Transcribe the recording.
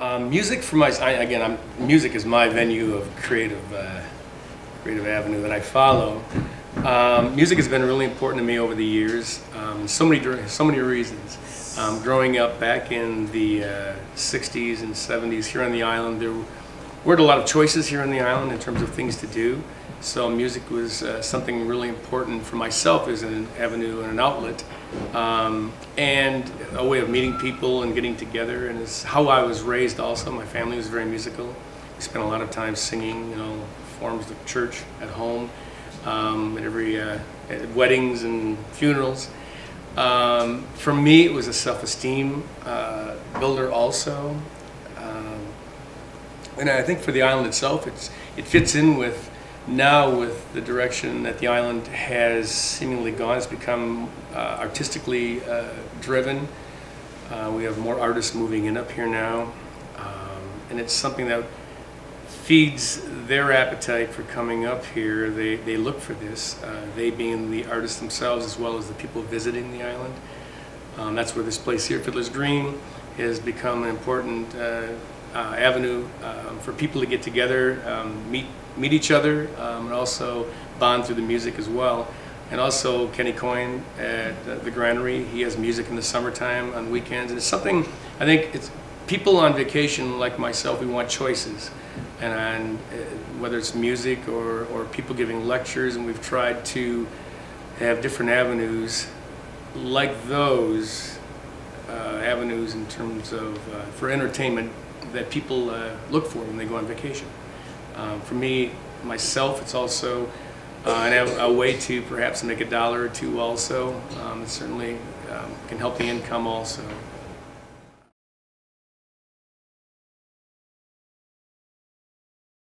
Um, music for my I, again, I'm, music is my venue of creative uh, creative avenue that I follow. Um, music has been really important to me over the years. Um, so many so many reasons. Um, growing up back in the uh, 60s and 70s here on the island, there weren't a lot of choices here on the island in terms of things to do. So music was uh, something really important for myself as an avenue and an outlet, um, and a way of meeting people and getting together. And it's how I was raised. Also, my family was very musical. We spent a lot of time singing, you know, forms of church at home, um, at every uh, at weddings and funerals. Um, for me, it was a self-esteem uh, builder also. And I think for the island itself, it's it fits in with now with the direction that the island has seemingly gone, it's become uh, artistically uh, driven. Uh, we have more artists moving in up here now, um, and it's something that feeds their appetite for coming up here. They, they look for this, uh, they being the artists themselves as well as the people visiting the island. Um, that's where this place here, Fiddler's Green, has become an important uh, avenue um, for people to get together, um, meet meet each other, um, and also bond through the music as well. And also Kenny Coyne at uh, the Granary, he has music in the summertime on weekends. And it's something, I think it's people on vacation like myself, we want choices. And, and uh, whether it's music or, or people giving lectures, and we've tried to have different avenues like those uh, avenues in terms of uh, for entertainment that people uh, look for when they go on vacation. Um, for me, myself, it's also uh, a way to perhaps make a dollar or two also. Um, it certainly um, can help the income also.